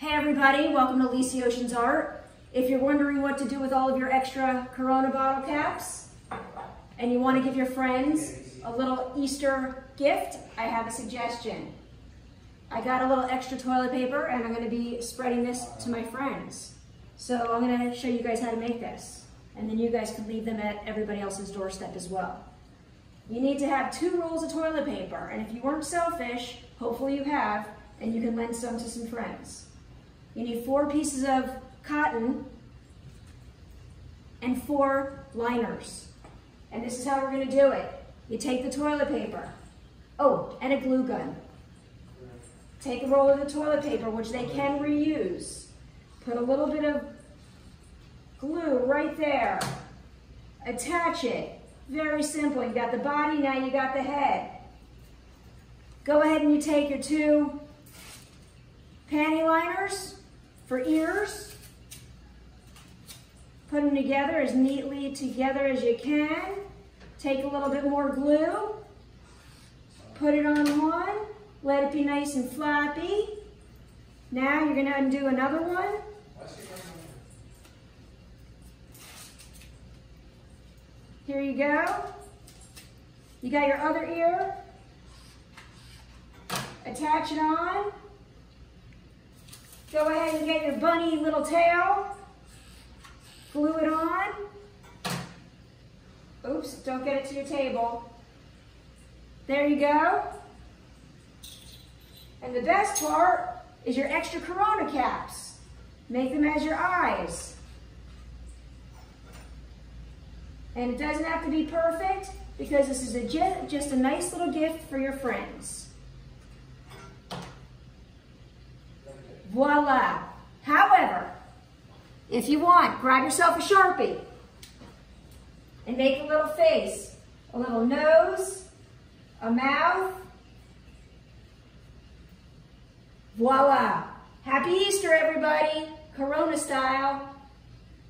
Hey everybody, welcome to Leesi Oshins Art. If you're wondering what to do with all of your extra Corona bottle caps and you want to give your friends a little Easter gift, I have a suggestion. I got a little extra toilet paper and I'm going to be spreading this to my friends. So I'm going to show you guys how to make this and then you guys can leave them at everybody else's doorstep as well. You need to have two rolls of toilet paper and if you weren't selfish, hopefully you have, and you can lend some to some friends. You need four pieces of cotton and four liners. And this is how we're gonna do it. You take the toilet paper. Oh, and a glue gun. Take a roll of the toilet paper, which they can reuse. Put a little bit of glue right there. Attach it. Very simple. You got the body, now you got the head. Go ahead and you take your two panty liners for ears. Put them together as neatly together as you can. Take a little bit more glue. Put it on one. Let it be nice and floppy. Now you're gonna undo another one. Here you go. You got your other ear. Attach it on. Go ahead and get your bunny little tail. Glue it on. Oops, don't get it to your table. There you go. And the best part is your extra Corona caps. Make them as your eyes. And it doesn't have to be perfect because this is a, just a nice little gift for your friends. Voila. However, if you want, grab yourself a Sharpie and make a little face, a little nose, a mouth. Voila. Happy Easter, everybody. Corona style.